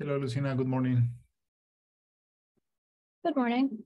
Hello, Lucina. Good morning. Good morning.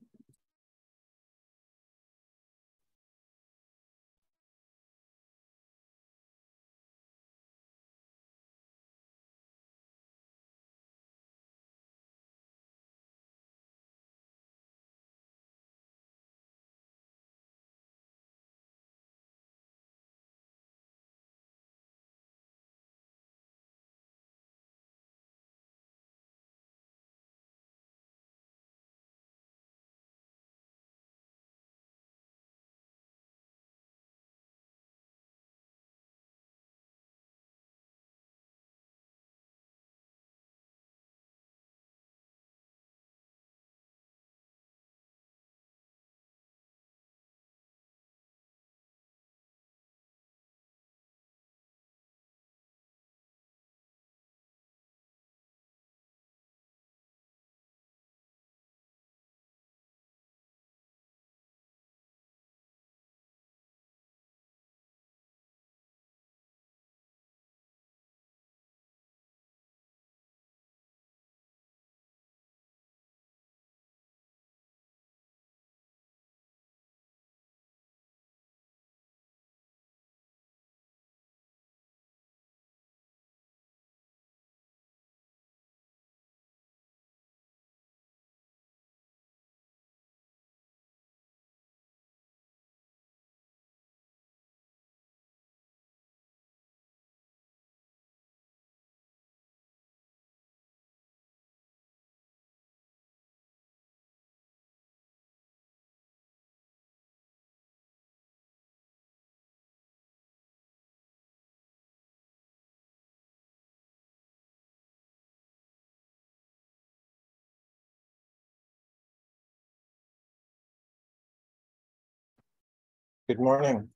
Good morning.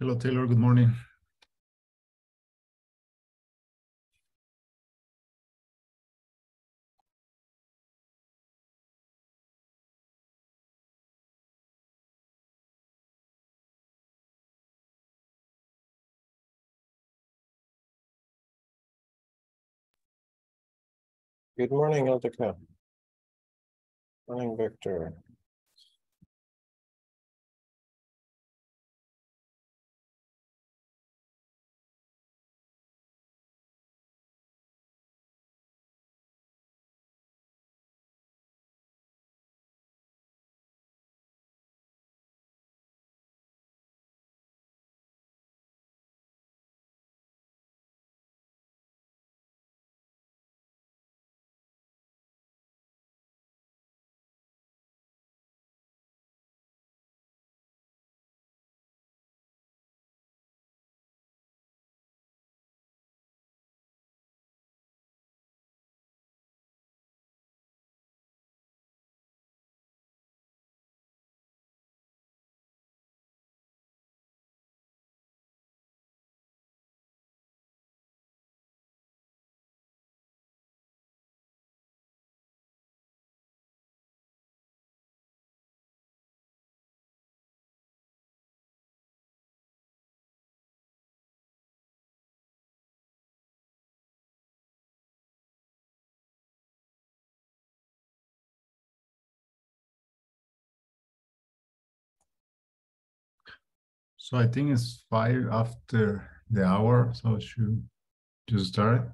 Hello, Taylor. Good morning. Good morning, Ildiko. Morning, Victor. So I think it's five after the hour, so should just start.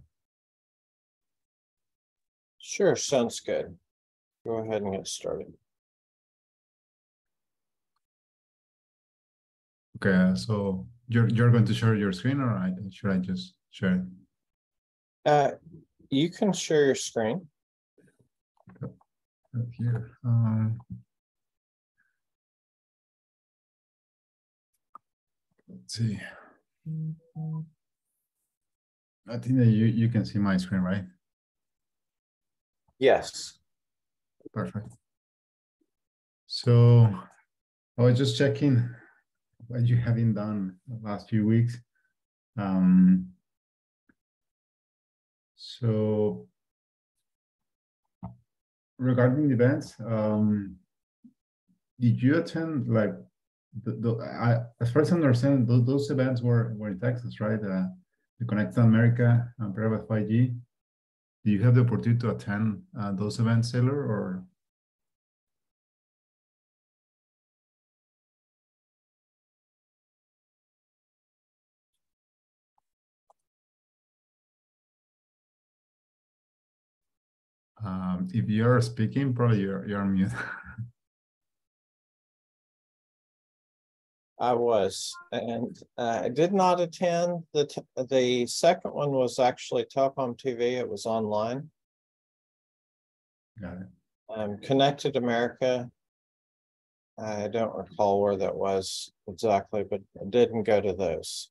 Sure, sounds good. Go ahead and get started. Okay, so you're you're going to share your screen, or I, should I just share it? Uh, you can share your screen. Up here. Um, let's see. I think that you you can see my screen, right? Yes. Perfect. So I was just checking what you haven't done the last few weeks. Um, so regarding the events, um, did you attend like the, I, as far as I understand, those, those events were were in Texas, right? Uh, the Connect America and Private 5G. Do you have the opportunity to attend uh, those events, Taylor, or? Um, if you're speaking, probably you're, you're mute. I was, and uh, I did not attend. The, the second one was actually Telecom TV. It was online. Got it. Um, Connected America. I don't recall where that was exactly, but I didn't go to those.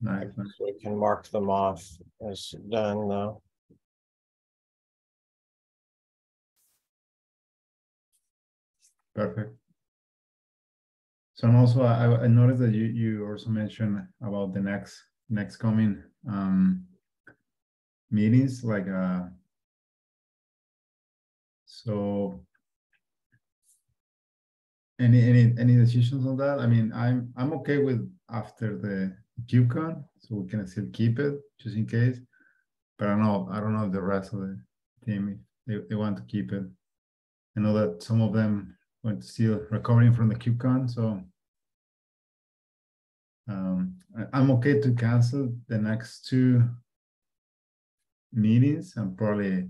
Nice. We can mark them off as done though. Perfect. So and also I, I noticed that you, you also mentioned about the next next coming um, meetings like uh so any any any decisions on that? I mean I'm I'm okay with after the KubeCon, so we can still keep it just in case. But I know I don't know the rest of the team they, they want to keep it. I know that some of them went still recovering from the KubeCon, so um, I'm okay to cancel the next two meetings and probably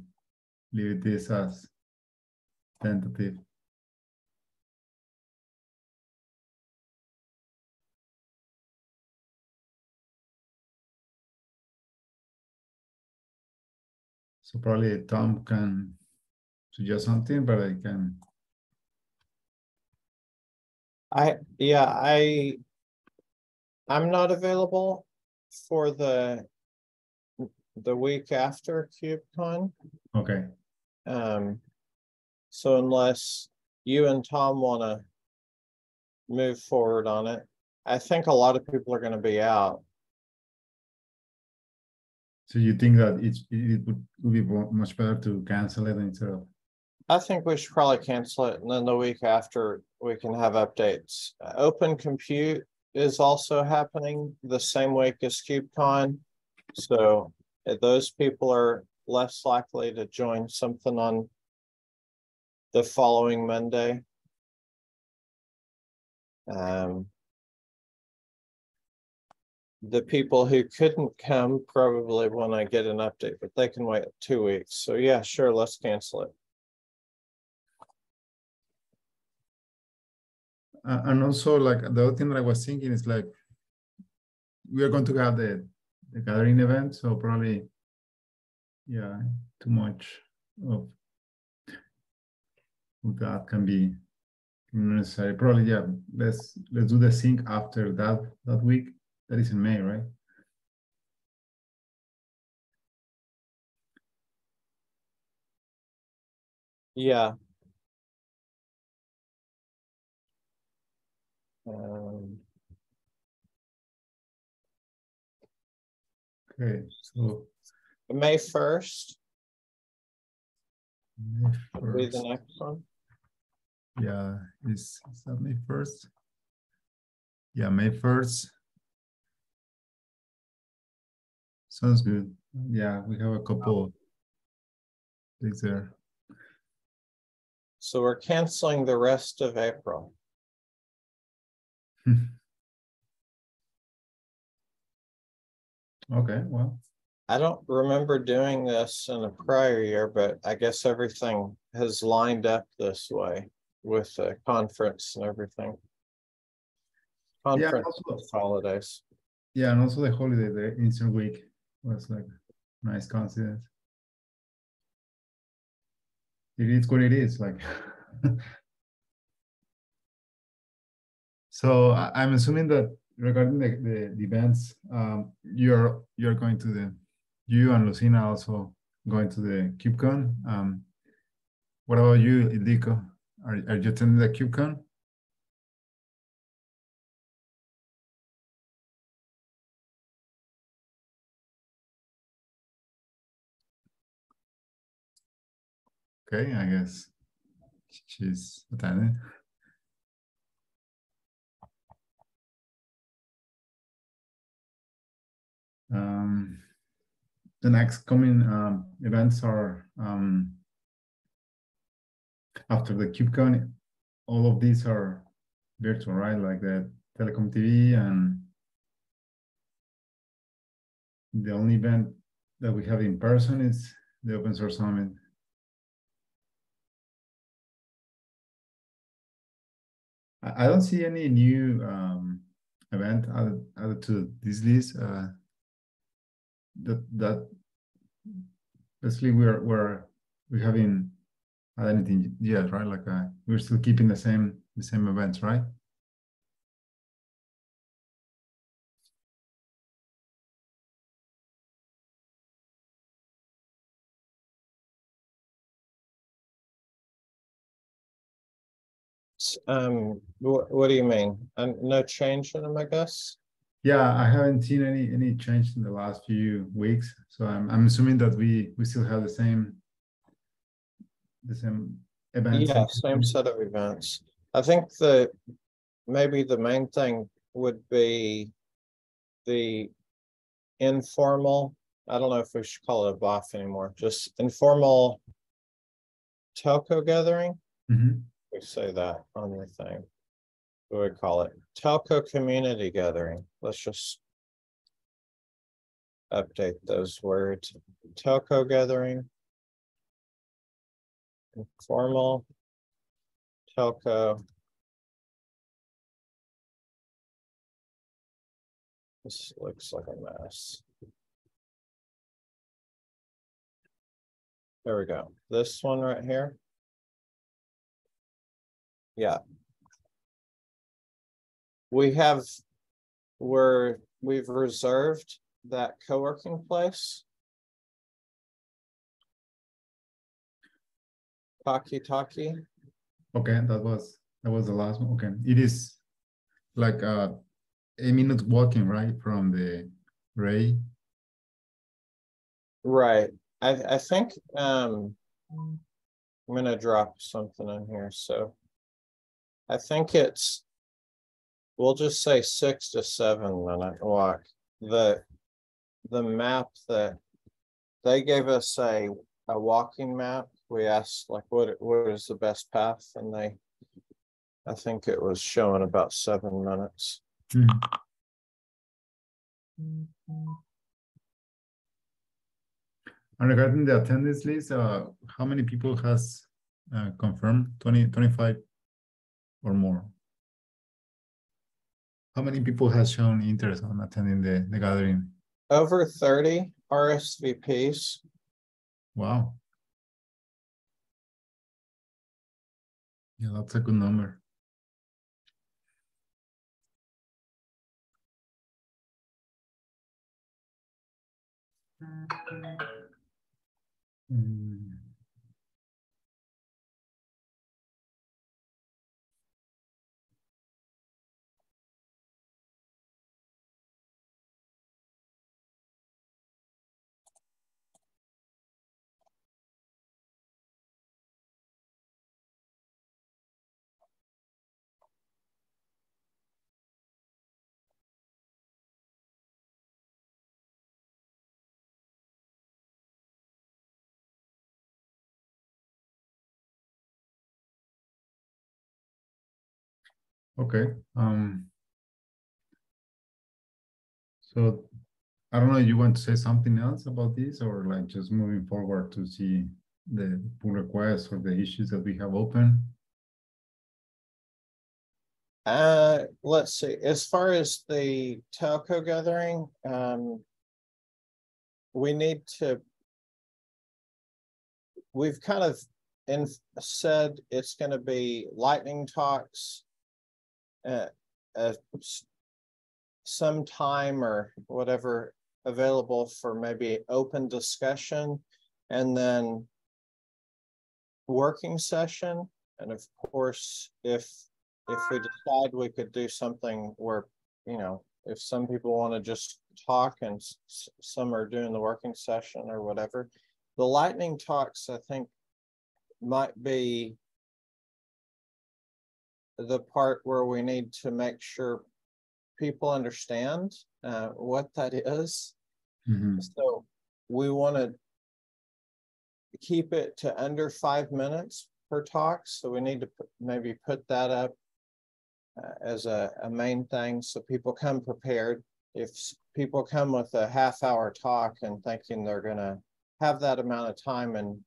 leave this as tentative. So probably Tom can suggest something, but I can I, yeah, I. I'm not available for the. The week after KubeCon, Okay, um. So unless you and Tom wanna. Move forward on it, I think a lot of people are gonna be out. so you think that it's, it would, would be much better to cancel it instead of, I think we should probably cancel it and then the week after we can have updates. Open Compute is also happening the same week as KubeCon. So those people are less likely to join something on the following Monday. Um, the people who couldn't come probably want to get an update, but they can wait two weeks. So yeah, sure, let's cancel it. Uh, and also like the other thing that I was thinking is like we are going to have the the gathering event, so probably yeah, too much of of that can be necessary. Probably yeah, let's let's do the sync after that that week. That is in May, right? Yeah. Um, Okay, so May first May will be the first, next one. yeah, is is that May first? Yeah, May first. Sounds good. Yeah, we have a couple things there. So we're canceling the rest of April. Hmm. Okay, well, I don't remember doing this in a prior year, but I guess everything has lined up this way with the conference and everything. Yeah, Conference also- holidays. yeah, and also the holiday, the Easter week was like nice coincidence. It is what it is, like. So I'm assuming that regarding the, the, the events, um, you're you're going to the, you and Lucina also going to the KubeCon. Um, what about you, Ildiko? Are, are you attending the KubeCon? Okay, I guess she's attending. Um, the next coming um, events are um, after the KubeCon. All of these are virtual, right? Like the Telecom TV and the only event that we have in person is the Open Source Summit. I, don't see any new um, event added, added to this list. Uh, that that basically we're we're we haven't had anything yet, right? Like uh, we're still keeping the same the same events, right? Um, what, what do you mean? And no change in them, I guess? Yeah, I haven't seen any any change in the last few weeks, so I'm I'm assuming that we we still have the same the same events. Yeah, same set of events. I think the maybe the main thing would be the informal. I don't know if we should call it a BOF anymore. Just informal telco gathering. Mhm. We say that on the thing. What do we call it? Telco community gathering. Let's just update those words. Telco gathering. Informal. Telco. This looks like a mess. There we go. This one right here. Yeah. We have, we're, we've reserved that co-working place. Taki Taki, Okay, that was that was the last one. Okay, it is like uh, a minute walking right from the RAI. right, I, I think, um. I'm gonna drop something in here, so. I think it's. We'll just say six to seven minute walk, the. The map that. They gave us a, a walking map, we asked like, what, what is the best path, and they. I think it was showing about seven minutes. Mhm. And regarding the attendance list, uh, how many people has uh, confirmed 20, 25 or more? How many people has shown interest on attending the, the gathering? Over thirty RSVPs. Wow. Yeah, that's a good number. Mm, Okay, um. So I don't know, you want to say something else about this or like just moving forward to see the pull requests or the issues that we have open? Uh, let's see, as far as the telco gathering, um. We need to. We've kind of in said it's gonna be lightning talks. Uh, uh, some time or whatever available for maybe open discussion and then. Working session, and of course, if if we decide we could do something where, you know, if some people want to just talk and some are doing the working session or whatever. The lightning talks, I think, might be the part where we need to make sure people understand uh, what that is. Mhm. So we want to keep it to under five minutes per talk, so we need to put- maybe put that up uh, as a, a main thing, so people come prepared. If people come with a half hour talk and thinking they're gonna have that amount of time and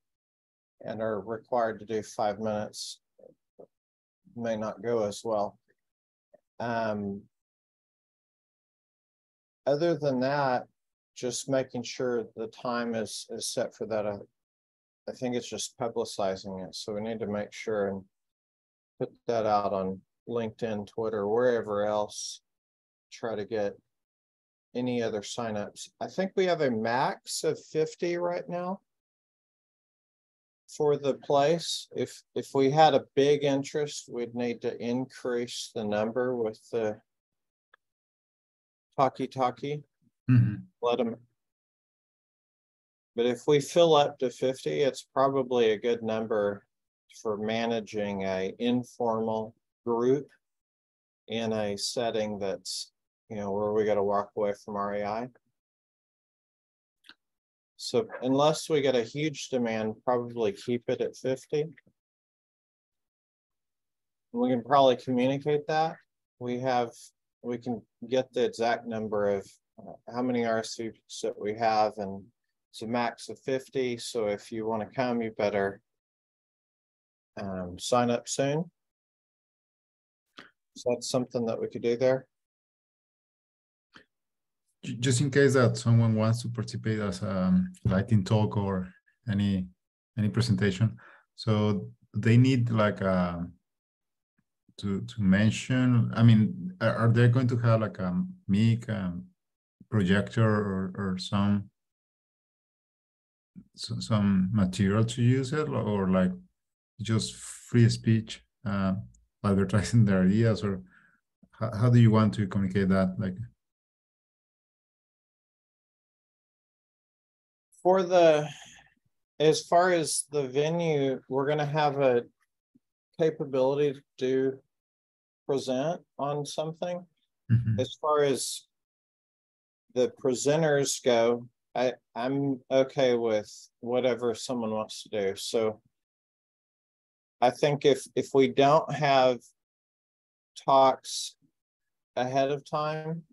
and are required to do five minutes, may not go as well. Um, other than that, just making sure the time is, is set for that. uh, I think it's just publicizing it, so we need to make sure and put that out on LinkedIn, Twitter, wherever else. Try to get any other signups. I think we have a max of fifty right now for the place. If, if we had a big interest, we'd need to increase the number with the talkie-talkie Mhm. let them. But if we fill up to fifty, it's probably a good number for managing a informal group. In a setting that's, you know, where we gotta walk away from RAI. So unless we get a huge demand, probably keep it at fifty. We can probably communicate that. We have, we can get the exact number of uh, how many RSVPs that we have and it's a max of fifty, so if you want to come, you better um, sign up soon. So that's something that we could do there. Ju- Just in case that someone wants to participate as a lighting talk or any, any presentation. So they need like a to, to mention, I mean, are, are they going to have like a mic, um, projector or, or some so- some material to use it or like just free speech, uh, advertising their ideas or how, how do you want to communicate that? Like, For the, as far as the venue, we're gonna have a capability to do present on something. mhm, As far as the presenters go, I, I'm okay with whatever someone wants to do, so. I think if, if we don't have talks ahead of time.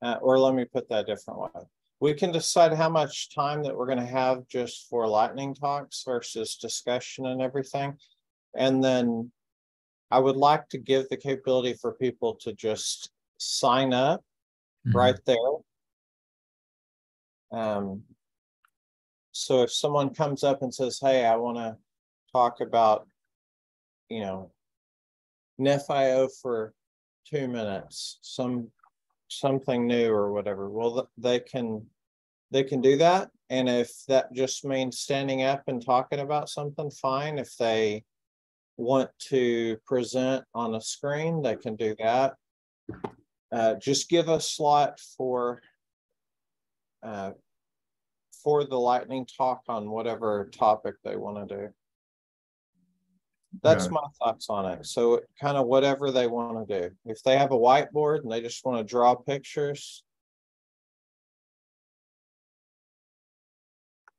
Uh, or let me put that a different way. We can decide how much time that we're gonna have just for lightning talks versus discussion and everything. And then I would like to give the capability for people to just sign up mhm. right there. Um. So if someone comes up and says, hey, I wanna talk about, you know. Nephio for two minutes, some, something new or whatever, well, they can. They can do that, and if that just means standing up and talking about something, fine, if they. Want to present on a screen, they can do that. Uh, just give a slot for. Uh. For the lightning talk on whatever topic they want to do. That's my thoughts on it. So kind of whatever they want to do. If they have a whiteboard and they just want to draw pictures.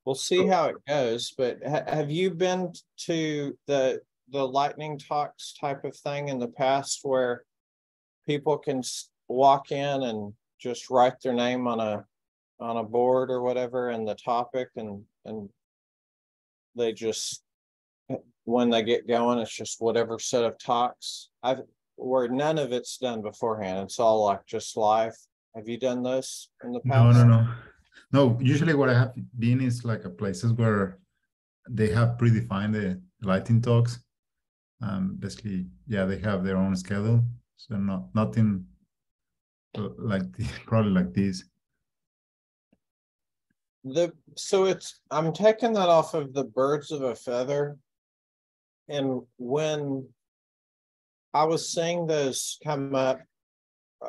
We'll see how it goes, but ha- have you been to the, the lightning talks type of thing in the past where? People can walk in and just write their name on a, on a board or whatever and the topic and, and. They just when they get going, it's just whatever set of talks. I've, where none of it's done beforehand. It's all like just live. Have you done this in the No, past? no, no. No, usually what I have been is like a places where they have predefined the lighting talks. Um, basically, yeah, they have their own schedule, so not nothing like the, probably like this. The, so it's, I'm taking that off of the birds of a feather. And when I was seeing those come up uh,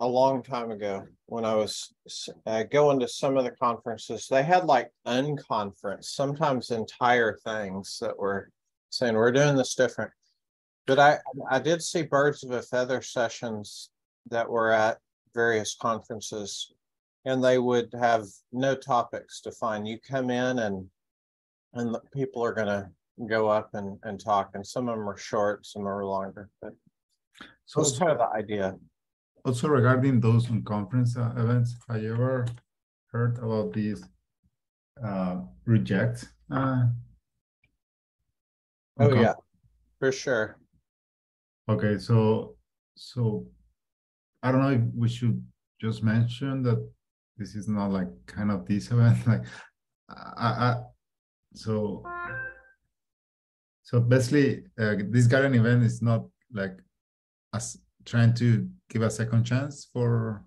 a long time ago, when I was uh, going to some of the conferences, they had like unconference, sometimes entire things that were saying, we're doing this different. But I, I did see birds of a feather sessions that were at various conferences and they would have no topics to find. You come in and and people are gonna go up and, and talk, and some of them are short, some are longer, but so it's kind of the idea. Also regarding those on conference uh, events, have you ever heard about these uh, Rejekts? Uh, oh yeah, for sure. Okay, so so I don't know if we should just mention that this is not like kind of this event. Like I, I so so basically uh, this garden event is not like us trying to give a second chance for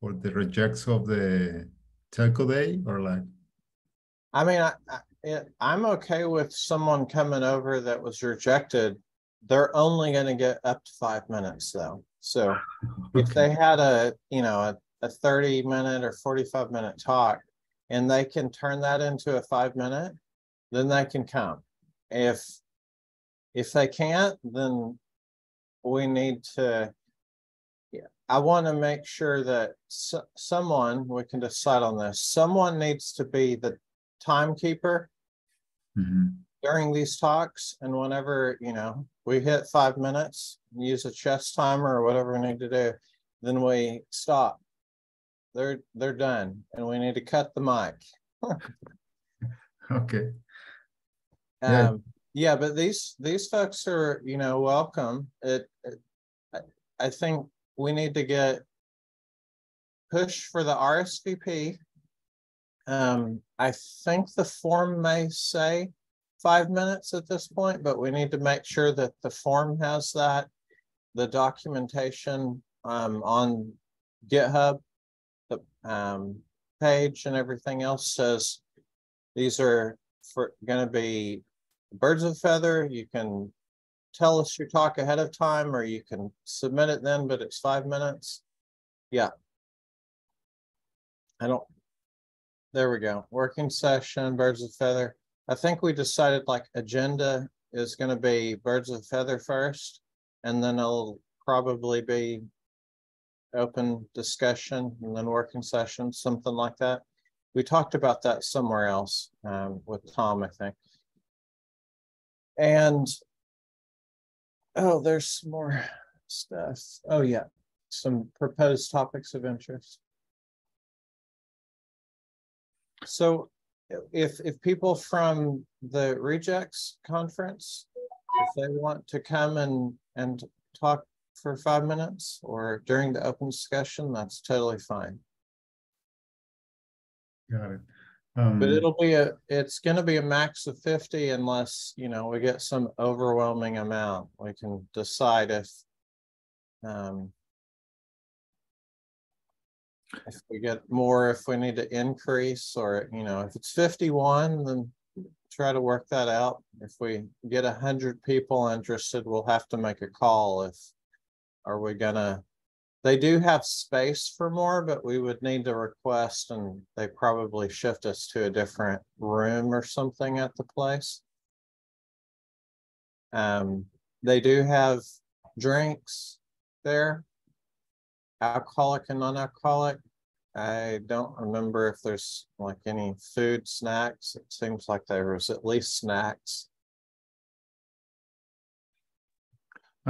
for the rejects of the telco day or like I mean, I, I, I'm okay with someone coming over that was rejected. They're only going to get up to five minutes though. So if they had a, you know, a, a 30 minute or 45 minute talk and they can turn that into a five minute, then they can come. If, if they can't, then we need to, yeah, I want to make sure that so, someone, we can decide on this, someone needs to be the timekeeper mm-hmm. during these talks. And whenever, you know, we hit five minutes, use a chess timer or whatever we need to do, then we stop. They're they're done, and we need to cut the mic. okay. Um, yeah. yeah, but these these folks are, you know, welcome. It, it I, I think we need to get push for the RSVP um, I think the form may say five minutes at this point, but we need to make sure that the form has that, the documentation um, on GitHub, the um, page and everything else says these are for going to be birds of feather. You can tell us your talk ahead of time or you can submit it then, but it's five minutes. Yeah. I don't there we go. Working session, birds of feather. I think we decided like agenda is going to be birds of feather first, and then it'll probably be open discussion and then working session, something like that. We talked about that somewhere else um, with Tom, I think. And oh, there's more stuff. Oh, yeah, some proposed topics of interest. So if if people from the Rejekts conference, if they want to come and and talk for five minutes or during the open discussion, that's totally fine. Got it. Um, but it'll be a it's going to be a max of 50 unless you know we get some overwhelming amount we can decide if um if we get more, if we need to increase or, you know, if it's 51, then try to work that out. If we get a hundred people interested, we'll have to make a call if, are we gonna, they do have space for more, but we would need to request and they probably shift us to a different room or something at the place. Um, they do have drinks there alcoholic and non-alcoholic. I don't remember if there's like any food snacks. It seems like there was at least snacks.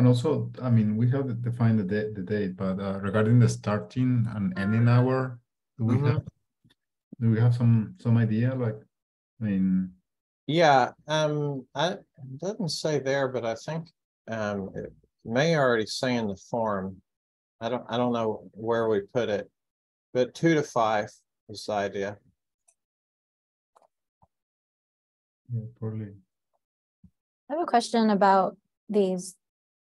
And also, I mean, we have defined the date, the date, but uh, regarding the starting and ending hour, do we mm -hmm. have do we have some some idea? Like, I mean, yeah, um, I it doesn't say there, but I think um, it may already say in the form I don't I don't know where we put it, but two to five is the idea. Yeah, probably. I have a question about these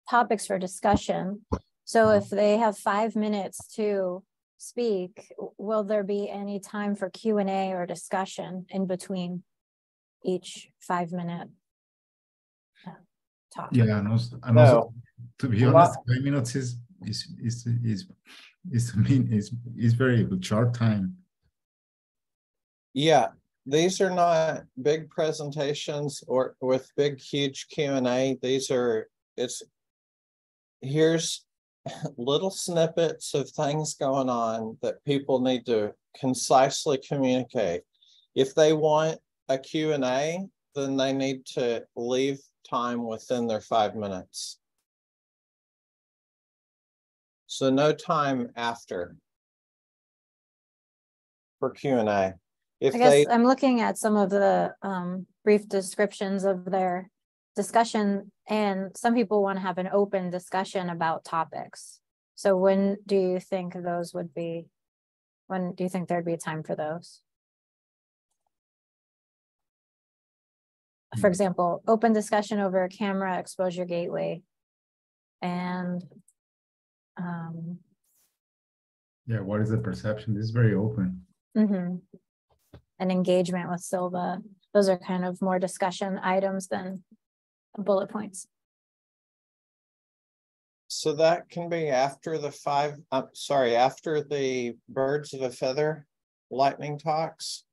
topics for discussion. So if they have five minutes to speak, will there be any time for Q and A or discussion in between each five minute uh, talk? Yeah, and also, and also to be honest, five minutes is is is is is I mean is is very short time. Yeah, these are not big presentations or with big huge Q and A. These are it's here's little snippets of things going on that people need to concisely communicate. If they want a Q&A, then they need to leave time within their five minutes. So no time after for Q&A. If I guess they, I'm looking at some of the um brief descriptions of their discussion and some people want to have an open discussion about topics. So when do you think those would be? When do you think there'd be a time for those? For Hmm. example, open discussion over a CAMARA exposure gateway. And um, Yeah, what is the perception? This is very open. mhm. an engagement with Sylva. Those are kind of more discussion items than bullet points. so that can be after the five, I'm sorry, after the birds of a feather lightning talks.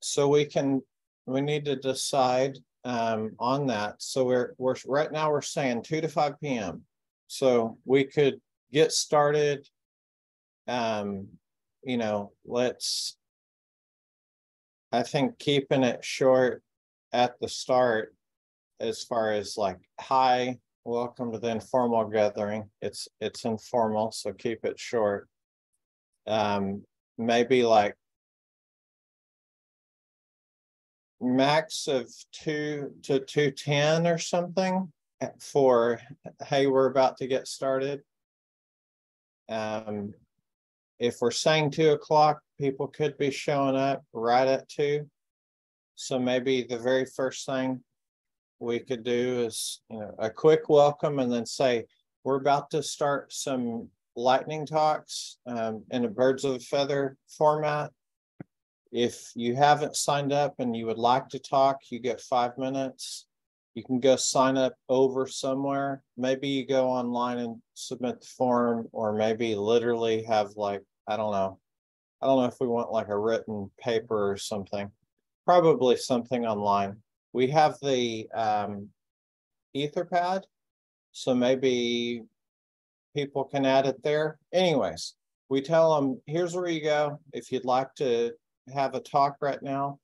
So we can, we need to decide um on that. So we're, we're, right now, we're saying two to five P M. So we could get started. Um, you know, let's. I think keeping it short at the start. As far as like, hi, welcome to the informal gathering. It's, it's informal, so keep it short. Um, maybe like max of two to two ten or something for, hey, we're about to get started. Um, if we're saying two o'clock, people could be showing up right at two. So maybe the very first thing we could do is, you know, a quick welcome and then say, we're about to start some lightning talks um, in a birds of a feather format. If you haven't signed up and you would like to talk, you get five minutes. You can go sign up over somewhere. Maybe you go online and submit the form, or maybe literally have like, I don't know. I don't know if we want like a written paper or something. Probably something online. We have the um Etherpad. So maybe people can add it there. Anyways, we tell them, here's where you go. If you'd like to have a talk right now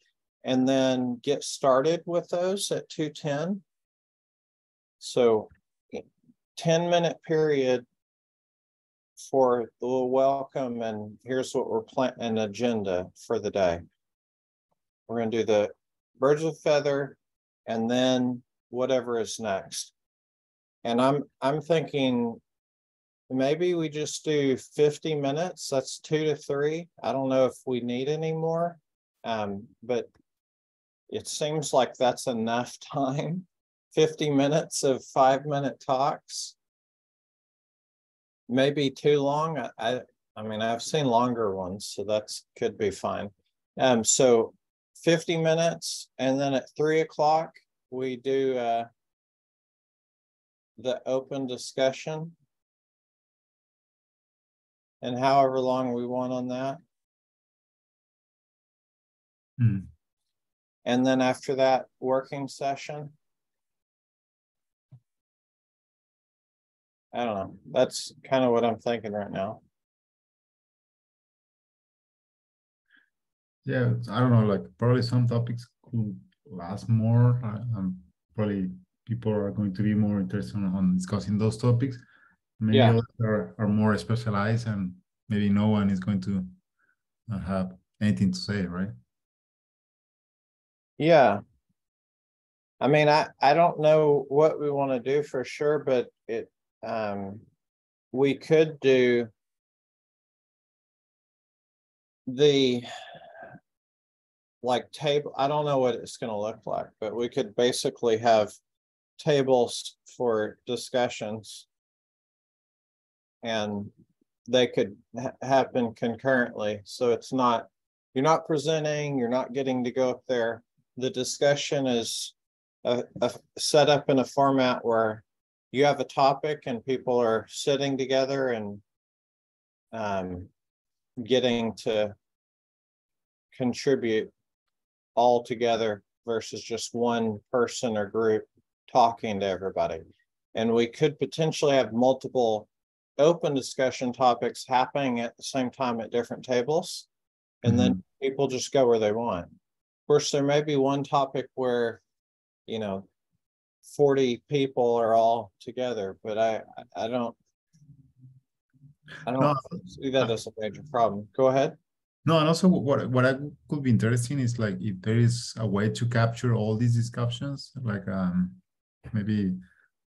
and then get started with those at two ten. So ten minute period for the welcome and here's what we're planning an agenda for the day. We're gonna do the birds of feather and then whatever is next. And I'm, I'm thinking maybe we just do fifty minutes. That's two to three. I don't know if we need any more. Um, but it seems like that's enough time. Fifty minutes of five minute talks. Maybe too long. I, I, I mean, I've seen longer ones, so that's could be fine. Um, so fifty minutes and then at three o'clock, we do uh the open discussion. And however long we want on that. Hmm. And then after that, working session. I don't know. That's kind of what I'm thinking right now. Yeah, I don't know, like probably some topics could last more. I- um, probably people are going to be more interested on, on discussing those topics. Maybe Yeah. others are, are more specialized and maybe no one is going to uh, have anything to say, right? Yeah. I mean, I, I don't know what we want to do for sure, but it, um, we could do the like table, I don't know what it's gonna look like, but we could basically have tables for discussions. And they could ha- happen concurrently, so it's not, you're not presenting, you're not getting to go up there. The discussion is uh, uh, set up in a format where you have a topic and people are sitting together and um, getting to contribute all together versus just one person or group talking to everybody. And we could potentially have multiple open discussion topics happening at the same time at different tables. And then mm-hmm. people just go where they want. Of course, there may be one topic where, you know, 40 people are all together, but I, I don't. I don't see that as a major problem. Go ahead. No, and also what what I could be interesting is like if there is a way to capture all these discussions, like um maybe,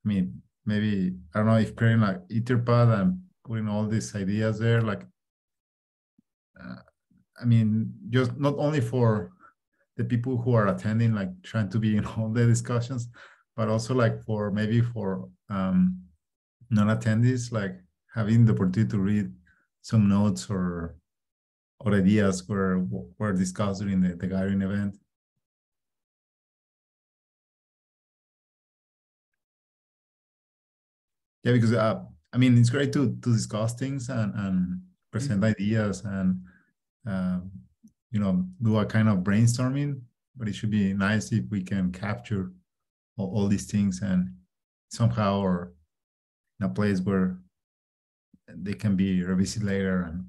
I mean, maybe I don't know if creating like Etherpad and putting all these ideas there, like uh, I mean, just not only for the people who are attending, like trying to be in all the discussions, but also like for maybe for um non-attendees, like having the opportunity to read some notes or or ideas were were discussed during the, the gathering event. Yeah, because uh, I mean it's great to to discuss things and and present ideas and uh, you know do a kind of brainstorming, but it should be nice if we can capture all, all these things and somehow or in a place where they can be revisited later and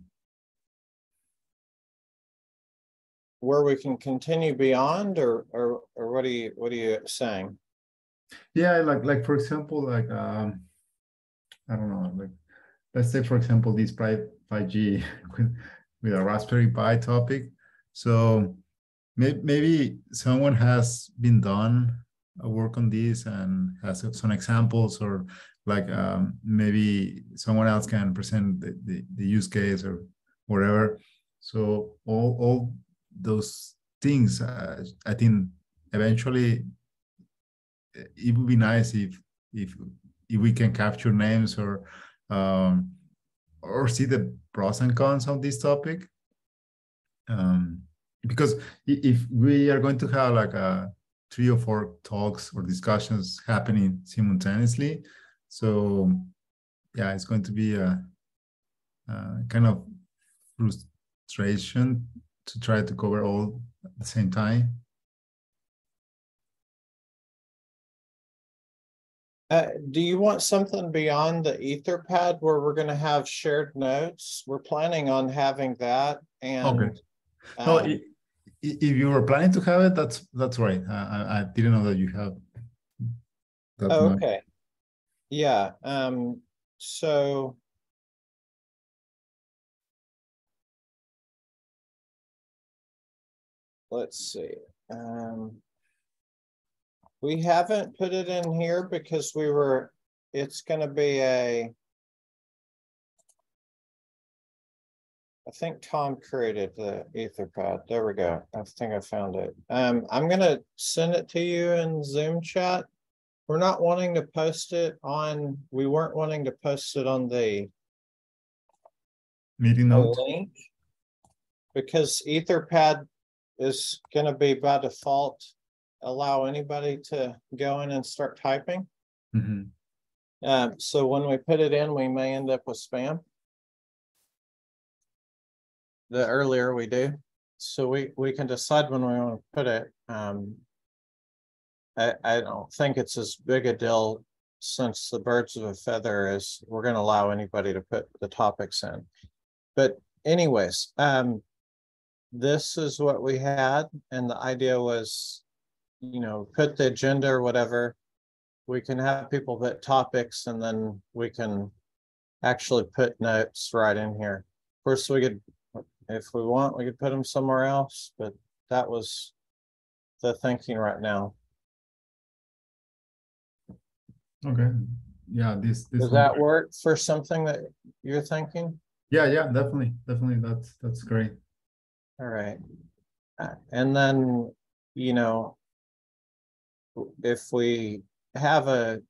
Where we can continue beyond or, or, or what are you, what are you saying? Yeah, like like for example, like um, I don't know, like let's say for example this five five G with with a Raspberry Pi topic. So maybe maybe someone has been done a work on this and has some examples, or like um, maybe someone else can present the, the, the use case or whatever. So all all those things, uh, I think eventually it would be nice if if if we can capture names or um, or see the pros and cons of this topic. Um, because if we are going to have like a three or four talks or discussions happening simultaneously, so yeah, it's going to be a, a kind of frustration to try to cover all at the same time. Uh, do you want something beyond the Etherpad where we're gonna have shared notes? We're planning on having that and. No, um, i- if you were planning to have it, that's that's right. I I, didn't know that you have. that Oh. Okay. Yeah, um, so. Let's see, um. We haven't put it in here because we were, it's gonna be a. I think Tom created the Etherpad. There we go. I think I found it. Um, I'm gonna send it to you in Zoom chat. We're not wanting to post it on, we weren't wanting to post it on the Meeting note. link. Because Etherpad is gonna be by default, allow anybody to go in and start typing. Mhm. Um, so when we put it in, we may end up with spam. The earlier we do, so we, we can decide when we want to put it, um. I, I don't think it's as big a deal since the birds of a feather is, we're gonna allow anybody to put the topics in. But anyways, um. This is what we had, and the idea was, you know, put the agenda or whatever we can have people put topics and then we can actually put notes right in here. Of course, we could, if we want, we could put them somewhere else, but that was the thinking right now. Okay. Yeah. This this. Does that work for something that you're thinking? Yeah. Yeah. Definitely. Definitely. That's that's great. All right. Uh, And then, you know, if we have a,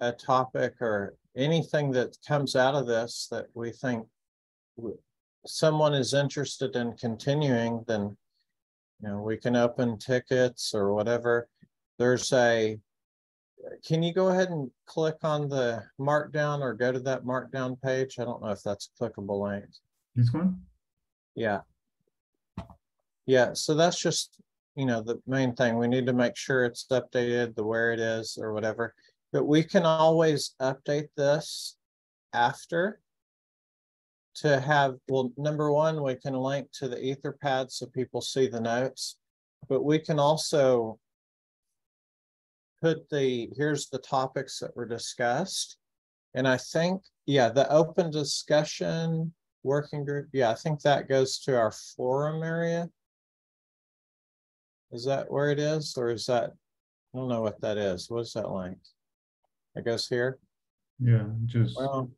a topic or anything that comes out of this that we think someone is interested in continuing, then, you know, we can open tickets or whatever. There's a, can you go ahead and click on the markdown or go to that markdown page? I don't know if that's a clickable link. This one. Yeah. Yeah, so that's just, you know, the main thing. We need to make sure it's updated, the where it is or whatever. But we can always update this after to have, well, number one, we can link to the Etherpad so people see the notes, but we can also put the, here's the topics that were discussed. And I think, yeah, the open discussion working group, yeah, I think that goes to our forum area. Is that where it is, or is that, I don't know what that is. What's that link? I guess here? Yeah, just, Well,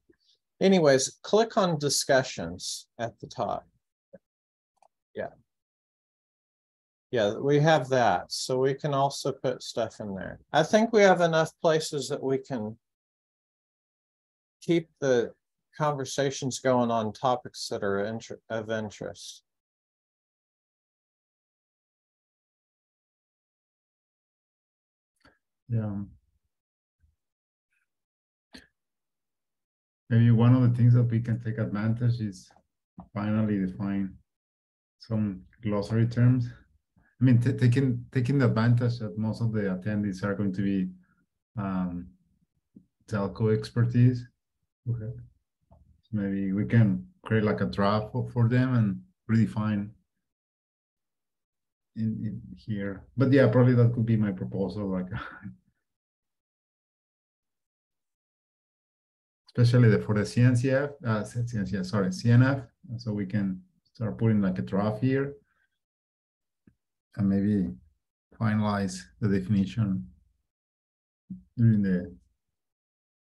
anyways, click on discussions at the top. Yeah. Yeah, we have that, so we can also put stuff in there. I think we have enough places that we can keep the conversations going on topics that are inter- of interest. Yeah. Maybe one of the things that we can take advantage is finally define some glossary terms. I mean, ta- taking, taking the advantage that most of the attendees are going to be um, telco expertise. Okay. So Maybe we can create like a draft for, for them and redefine in, in here. But yeah, probably that could be my proposal, like especially the, for the CNCF, uh, CNCF, sorry, CNF, so we can start putting like a draft here and maybe finalize the definition during the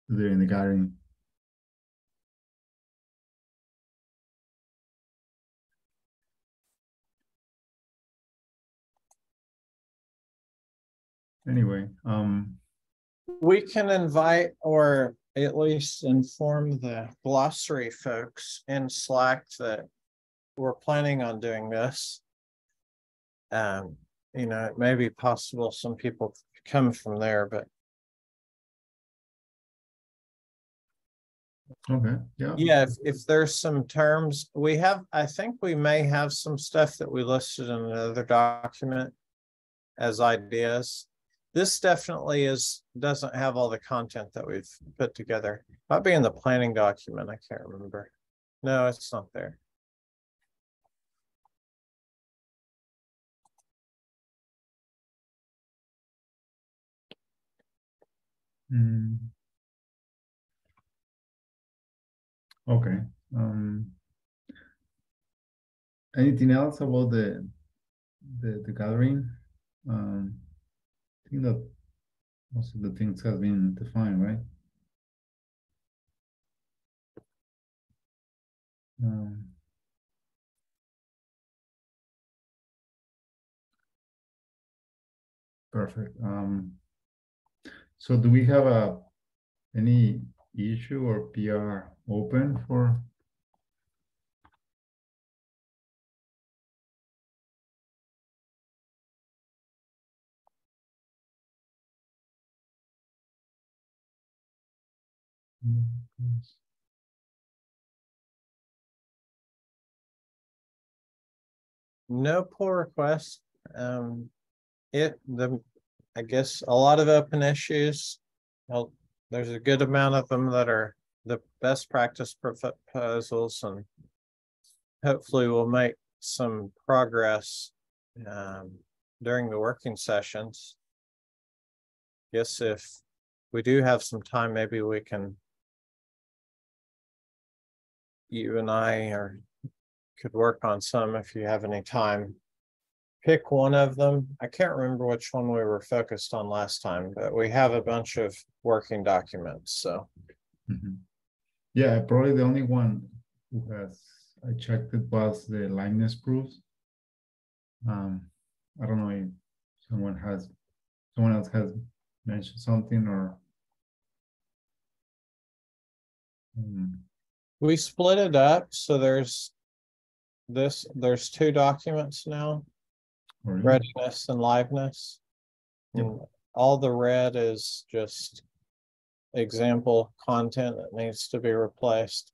during the gathering. Anyway, um, We can invite or at least inform the glossary folks in Slack that we're planning on doing this. Um, you know, it may be possible some people come from there, but okay, yeah. yeah, if, if there's some terms, we have, I think we may have some stuff that we listed in another document as ideas. This definitely is, doesn't have all the content that we've put together. Might be in the planning document, I can't remember. No, it's not there. Mm. Okay, um. Anything else about the, the, the gathering? Um, think that most of the things have been defined, right? Um. Perfect, um. So do we have a, any issue or PR open for? No pull requests. Um, it, the, I guess a lot of open issues. Well, there's a good amount of them that are the best practice proposals and hopefully we'll make some progress um, during the working sessions. Guess if we do have some time, maybe we can you and I are could work on some if you have any time. Pick one of them. I can't remember which one we were focused on last time, but we have a bunch of working documents, so. Mhm. Yeah, probably the only one who has, I checked it was the liveness probes. Um, I don't know if someone has, someone else has mentioned something or. Hmm, We split it up, so there's this, there's two documents now, or- readiness and liveness. Yep. And all the red is just example content that needs to be replaced.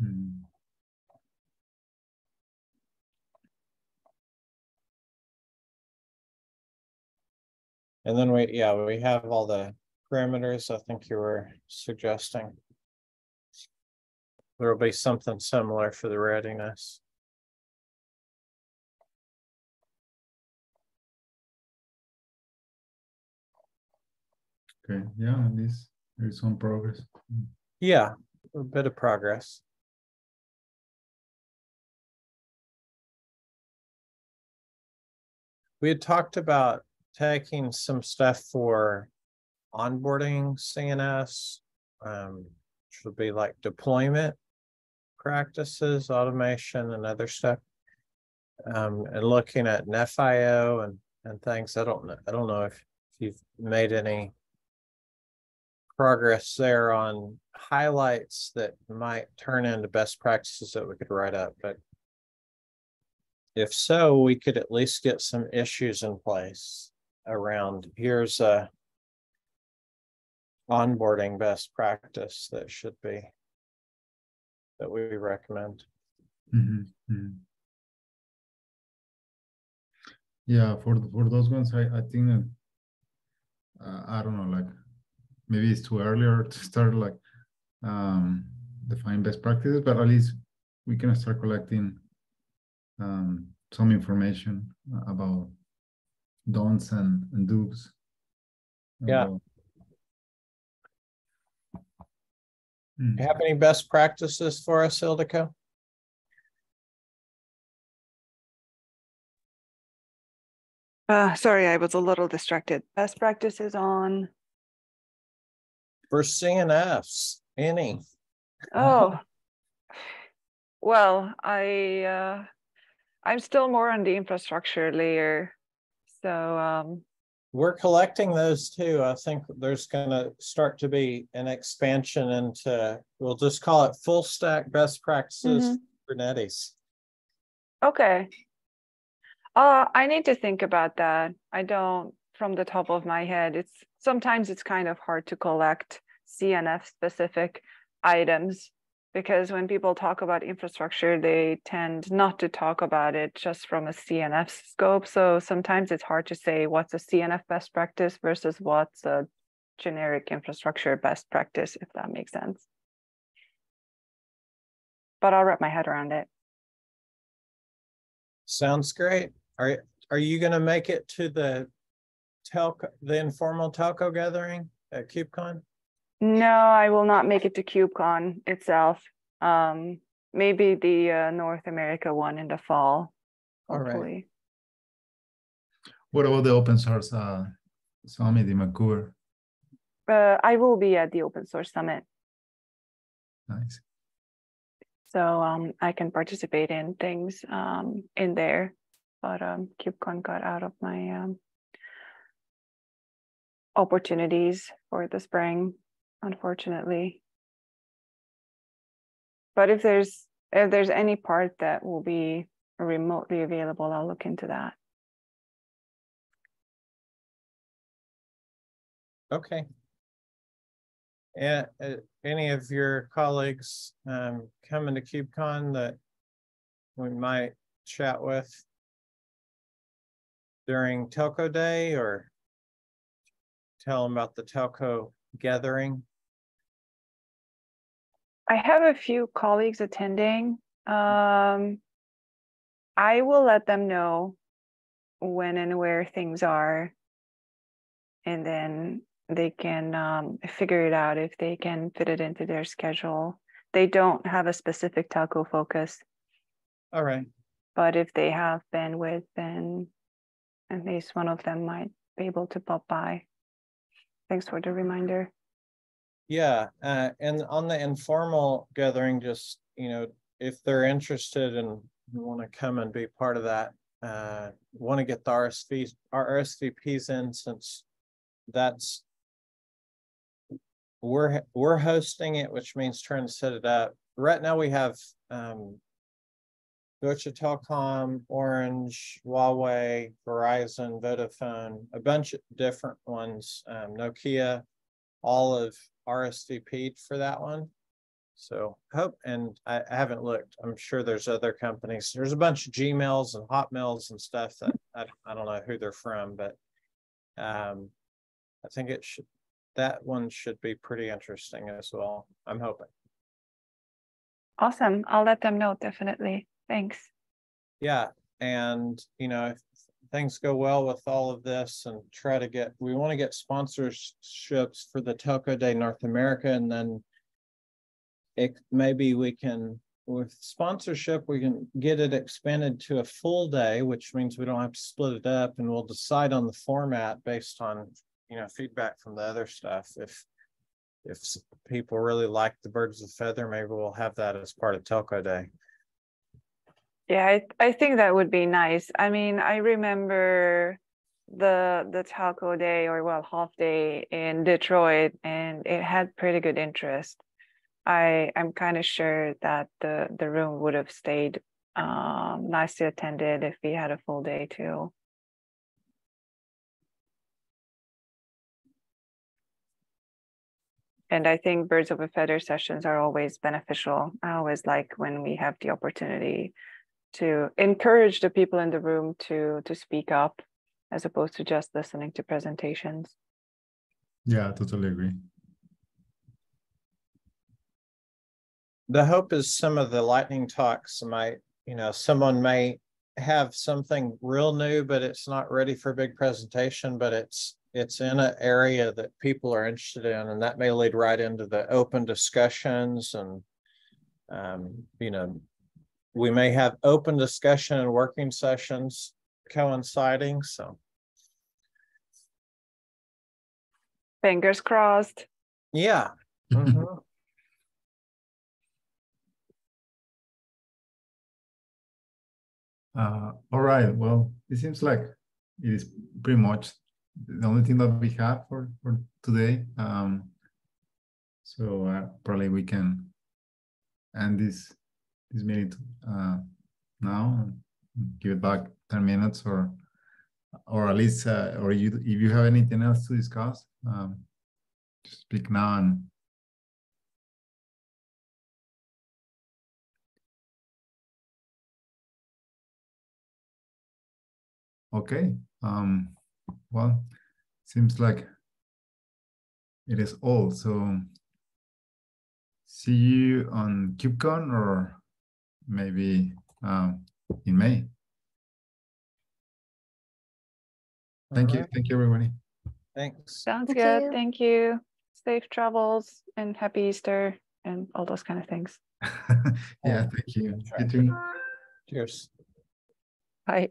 Hmm, And then we, yeah, we have all the parameters I think you were suggesting. There'll be something similar for the readiness. Okay, yeah, at least there's some progress. Yeah, a bit of progress. We had talked about taking some stuff for onboarding CNS, um, which would be like deployment practices, automation and other stuff. Um, and looking at Nephio and, and things, I don't know, I don't know if, if you've made any progress there on highlights that might turn into best practices that we could write up, but if so, we could at least get some issues in place around here's a onboarding best practice that should be that we recommend. Mhm, mhm. Yeah, for for those ones, I, I think that uh, I don't know, like maybe it's too earlier to start like um define best practices, but at least we can start collecting um some information about don'ts and, and do's. Yeah. about- Hmm. You Have any best practices for us, Ildiko? Uh, sorry, I was a little distracted. Best practices on, For CNFs, any? oh. Well, I, uh, I'm still more on the infrastructure layer. So, um, We're collecting those too. I think there's gonna start to be an expansion into, we'll just call it full stack best practices for Kubernetes. okay. Uh, I need to think about that. I don't, from the top of my head, it's, sometimes it's kind of hard to collect CNF specific items. Because when people talk about infrastructure, they tend not to talk about it just from a CNF scope. So sometimes it's hard to say what's a CNF best practice versus what's a generic infrastructure best practice, if that makes sense. But I'll wrap my head around it. Sounds great. Are, are you gonna make it to the telco, the informal telco gathering at KubeCon? No, I will not make it to KubeCon itself. Um, maybe the uh, North America one in the fall, All right. What about the open source uh summit in Vancouver? Uh, I will be at the Open Source Summit, Nice. so um, I can participate in things um, in there. But um, KubeCon got out of my um, opportunities for the spring, unfortunately. But if there's if there's any part that will be remotely available, I'll look into that. Okay. And uh, any of your colleagues um coming to KubeCon that we might chat with during telco day or tell them about the telco gathering? I have a few colleagues attending. Um, I will let them know when and where things are. And then they can um, figure it out if they can fit it into their schedule. They don't have a specific telco focus, All right, but if they have bandwidth, then at least one of them might be able to pop by. Thanks for the reminder. Yeah, uh, and on the informal gathering, just, you know, if they're interested and want to come and be part of that, uh, want to get the our RSVPs in since that's we're, we're hosting it, which means trying to set it up. Right now we have, um, Deutsche Telekom, Orange, Huawei, Verizon, Vodafone, a bunch of different ones, um, Nokia, all of RSVP'd for that one. So hope, and I, I haven't looked, I'm sure there's other companies, there's a bunch of Gmails and Hotmails and stuff that I, I don't know who they're from, but um, I think it should, that one should be pretty interesting as well. I'm hoping. Awesome. I'll let them know, definitely. Thanks. Yeah, and you know, if things go well with all of this and try to get, we want to get sponsorships for the Telco Day North America and then it, maybe we can, with sponsorship, we can get it expanded to a full day, which means we don't have to split it up and we'll decide on the format based on, you know, feedback from the other stuff. If, if people really like the birds of feather, maybe we'll have that as part of Telco Day. Yeah, I, I think that would be nice. I mean, I remember the the telco day or well half day in Detroit and it had pretty good interest. I I'm kind of sure that the the room would have stayed um nicely attended if we had a full day too. And I think birds of a feather sessions are always beneficial. I always like when we have the opportunity to encourage the people in the room to to speak up as opposed to just listening to presentations. Yeah, I totally agree. The hope is some of the lightning talks might, you know, someone may have something real new, but it's not ready for a big presentation, but it's it's in an area that people are interested in, and that may lead right into the open discussions and um, you know, we may have open discussion and working sessions coinciding. So fingers crossed. Yeah. Mhm. Uh, all right. Well, it seems like it is pretty much the only thing that we have for, for today. Um, so uh, probably we can end this this meeting uh, now and give it back 10 minutes or or at least uh, or you if you have anything else to discuss um, just speak now and okay um well seems like it is all. So see you on KubeCon or maybe um, in May. Thank you. Alright. Thank you, everybody. Thanks. Sounds Thank good. you. Thank you. Safe travels and happy Easter and all those kind of things. yeah, thank you. You too. Cheers. Bye.